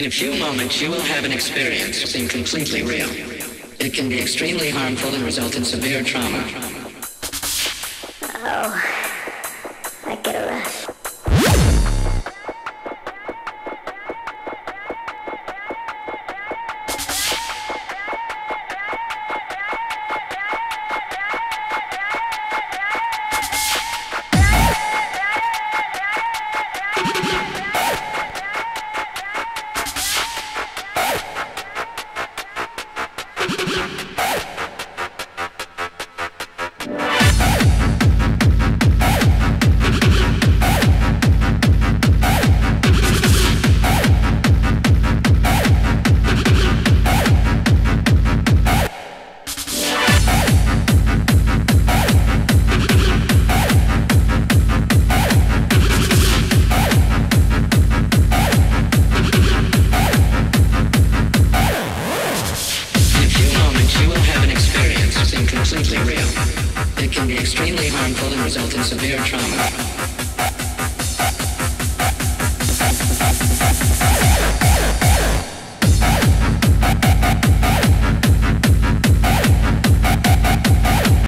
In a few moments, you will have an experience seem completely real. It can be extremely harmful and result in severe trauma. Oh, can be extremely harmful and result in severe trauma.